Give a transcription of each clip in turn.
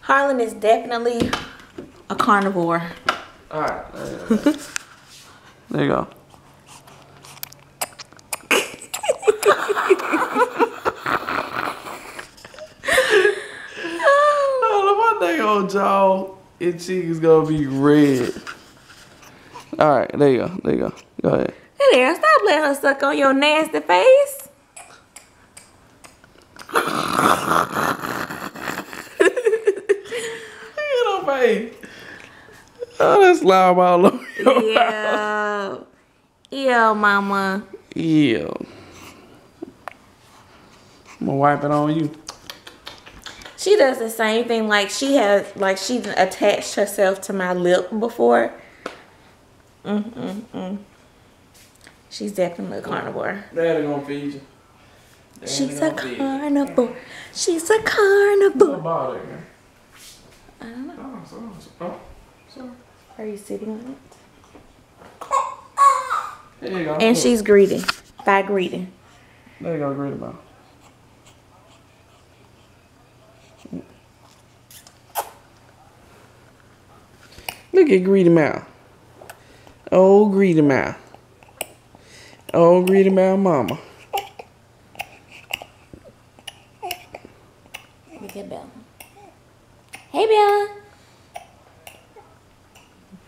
Harlan is definitely a carnivore. All right. there you go. oh, my dang old jaw and cheek is gonna be red. All right, there you go. There you go. Go ahead. Hey there, stop letting her suck on your nasty face. Look at her face. Oh, that's loud, your mouth. Yeah. Yeah, mama. Yeah. I'm gonna wipe it on you. She does the same thing. Like she has, like she attached herself to my lip before. Mm mm mm. She's definitely a carnivore. Daddy gonna feed you. Daddy She's a gonna feed you. carnivore. She's a carnivore. About it, man? I don't know. Oh, sorry. Oh, sorry. Are you sitting on it? There you go. And she's greeting. By greeting. There you go, great about. Look at Greedy Mouth. Oh, Greedy Mouth. Oh, Greedy Mouth Mama. Look at Bella. Hey, Bella.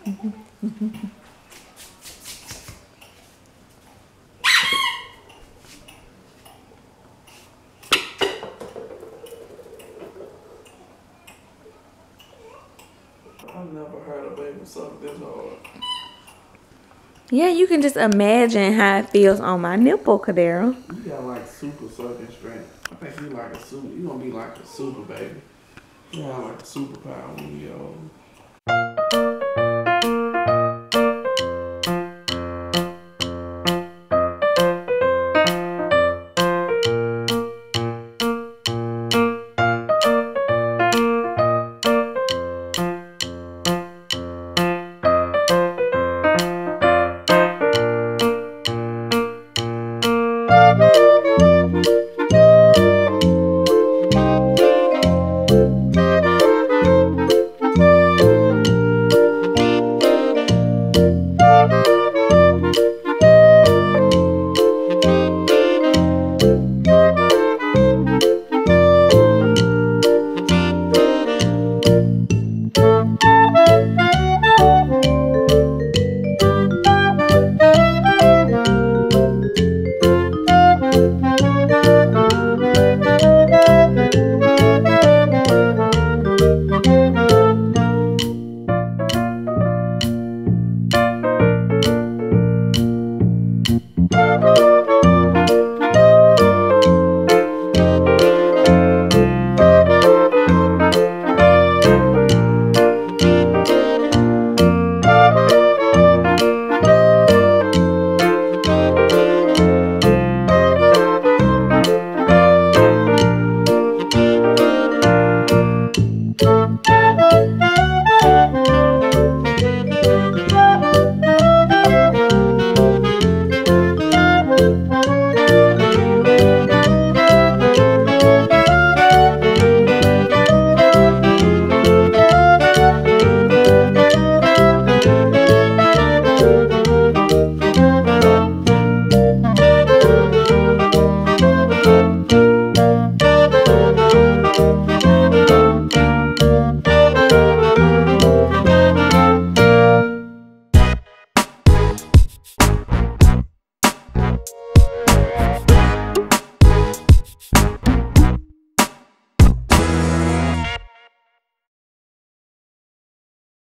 I've never heard a baby suck this hard. Yeah, you can just imagine how it feels on my nipple, Kadero. You got like super sucking strength. I think you like a super. You gonna be like a super baby. You got like a superpower when you old.